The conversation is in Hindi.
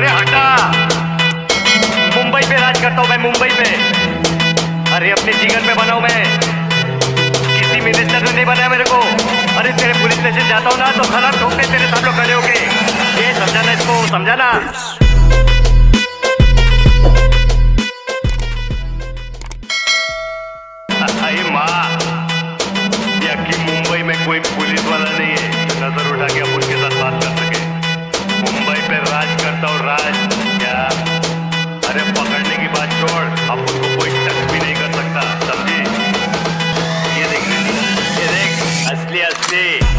अरे हटा। मुंबई पे राज करता हूँ मैं, मुंबई पे। अरे अपने जीवन में बनाऊ मैं। किसी मिनिस्टर ने नहीं बनाया मेरे को। अरे तेरे पुलिस स्टेशन जाता हूँ ना तो खराब ठोकते तेरे सब लोग खड़े होके। ये समझाना इसको, समझाना। अरे माँ, या कि मुंबई में कोई पुलिस कहता हूँ राज क्या अरे पकड़ने की बात छोड़, अब उनको कोई टच भी नहीं कर सकता, समझे? ये देख ये देख, असली असली।